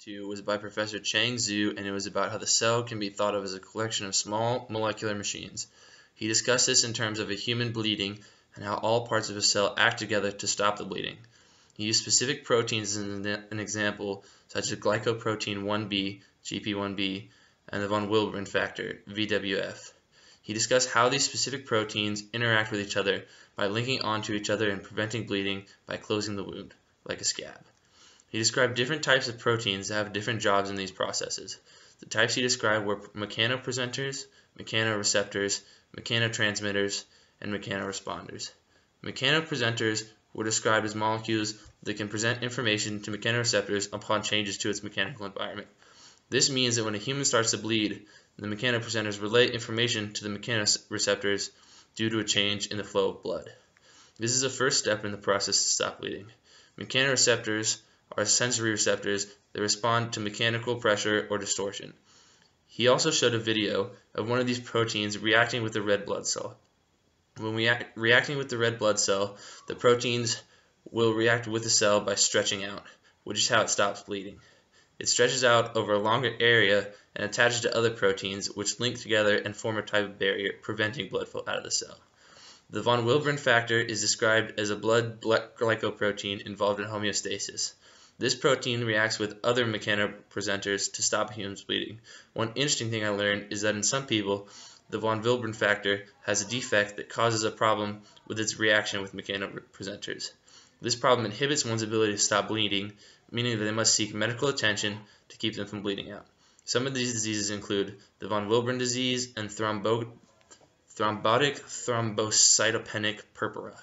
to was by Professor Chang Zhu, and it was about how the cell can be thought of as a collection of small molecular machines. He discussed this in terms of a human bleeding and how all parts of a cell act together to stop the bleeding. He used specific proteins as an example, such as glycoprotein 1b, GP1b, and the von Willebrand factor, VWF. He discussed how these specific proteins interact with each other by linking onto each other and preventing bleeding by closing the wound, like a scab. He described different types of proteins that have different jobs in these processes. The types he described were mechanopresenters, mechanoreceptors, mechanotransmitters, and mechanoresponders. Mechanopresenters were described as molecules that can present information to mechanoreceptors upon changes to its mechanical environment. This means that when a human starts to bleed, the mechanopresenters relay information to the mechanoreceptors due to a change in the flow of blood. This is the first step in the process to stop bleeding. Mechanoreceptors are sensory receptors that respond to mechanical pressure or distortion. He also showed a video of one of these proteins reacting with the red blood cell. When we act, reacting with the red blood cell, the proteins will react with the cell by stretching out, which is how it stops bleeding. It stretches out over a longer area and attaches to other proteins which link together and form a type of barrier preventing blood flow out of the cell. The von Willebrand factor is described as a blood glycoprotein involved in homeostasis. This protein reacts with other mechanopresenters to stop human's bleeding. One interesting thing I learned is that in some people, the von Willebrand factor has a defect that causes a problem with its reaction with mechanopresenters. This problem inhibits one's ability to stop bleeding, meaning that they must seek medical attention to keep them from bleeding out. Some of these diseases include the von Willebrand disease and thrombo thrombotic thrombocytopenic purpura.